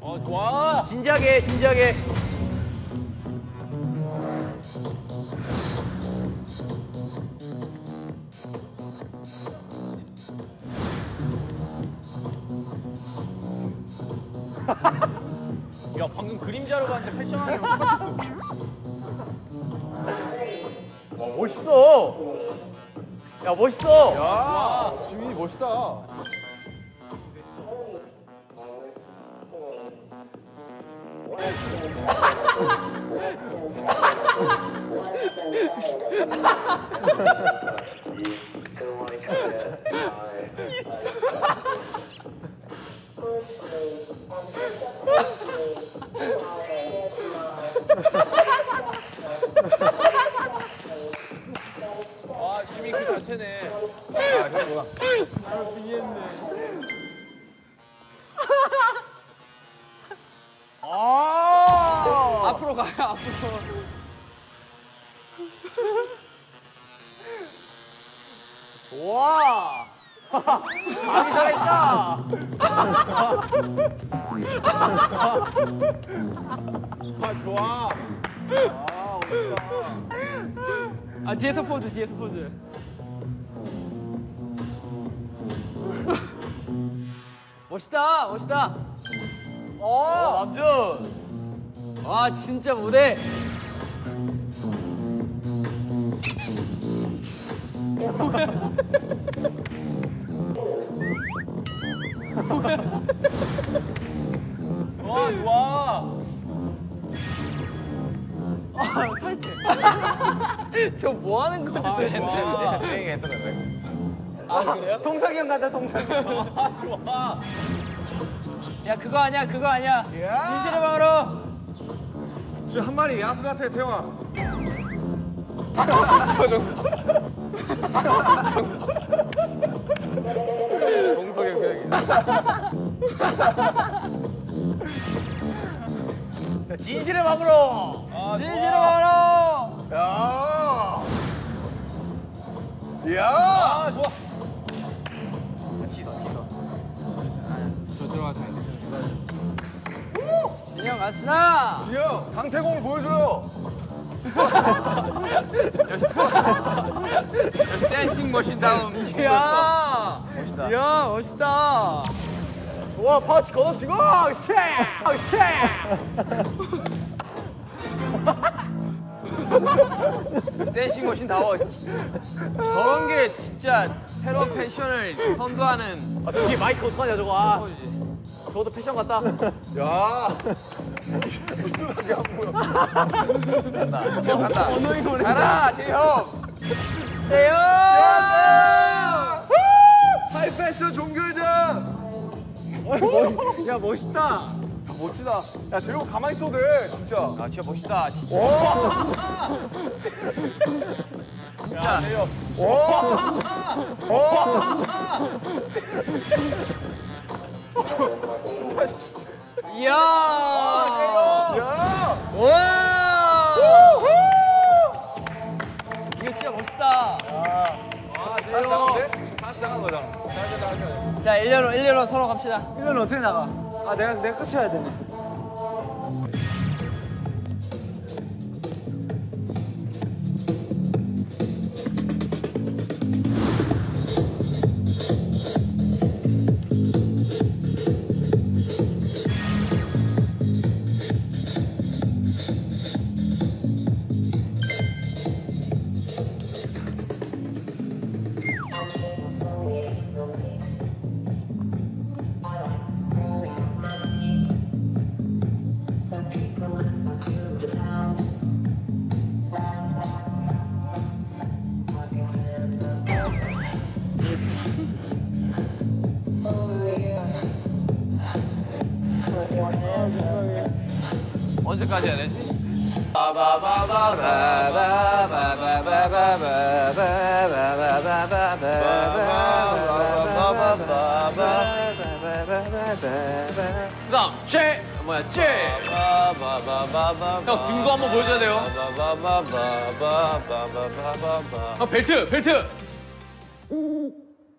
어 좋아. 진지하게 진지하게. 야 방금 그림자로 봤는데 패션하는 거 똑같았어. 와 멋있어. 야 멋있어. 야, 지민이 멋있다. 아 지민 그 자체네. 아, 형구나. 아. 앞으로 가요 앞으로. 와. 감이 살아있다. 아, 좋아. 아, 멋있다. 아 뒤에서 포즈 뒤에서 포즈. 멋있다 멋있다. 어 남준. 와 진짜 무대. 와 좋아. 저뭐 하는 건지 아, 했던 건데. 아 그래요? 동석이 형 같다 동석이 형. 아 좋아. 야 그거 아니야 그거 아니야. 야. 진실의 방으로. 지금 한 마리 야수 같아, 태영아. 동석이 형 진실의 방으로. 아, 진실의 방으로. 야. 야. 아 좋아. 갔어. 지영, 강태공을 보여줘요. 댄싱 머신 다운. 이야. 멋있다. 이야 멋있다. 좋아 파우치 걷어주고 채. 채. 댄싱 머신 다워. 저런 게 진짜 새로운 패션을 선도하는 아, 저기 마이크 어떡하냐 저거. 아, 저것도 패션 같다. 야. 입술하게 안 보여. 지영 간다. 가라 재형. 재영. 하이 패션 종교회장. 야 멋있다. 멋지다. 야, 재용 가만히 있어도 돼, 진짜. 아 진짜 멋있다. 진짜. 오! 야, 재용. 오! 오! 이야. 야! 와. 이거 진짜 멋있다. 아 다시 나가면 돼? 다시 나가는 거잖아. 다시 나가면 돼. 자 일렬로 일렬로 서로 갑시다. 이건 어떻게 나가? 아 내가 내가 끝이 해야 되네. 언제까지 해야 되지? 그다음 제 뭐야 제. 형 등도 한번 보여줘야 돼요. 형 벨트 벨트.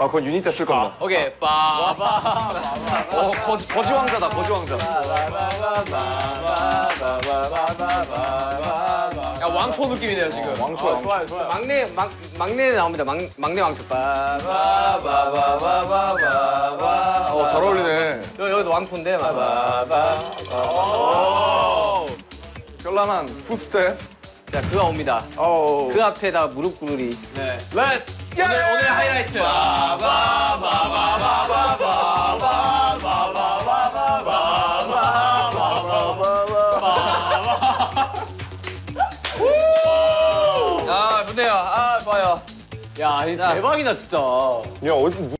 아, 그건 유닛 때 쓸 겁니다. 아, 오케이. 빠바. 어, 거지, 거지 왕자다, 거지 왕자. 야, 왕초 느낌이네요, 지금. 어, 아, 왕초, 어, 좋아요, 좋아요. 막내, 막, 막내 나옵니다. 막, 막내 왕초. 빠바바바바바. 어, 잘 어울리네. 여, 여기도 왕초인데. 바바바. 현란한 footstep. 자, 그가 옵니다. 오. 그 앞에다 무릎 꿇으리. 네. Let's! 오늘 오늘 하이라이트 아 좋네요 아 좋아요 야 이 대박이다 진짜 야, 어디,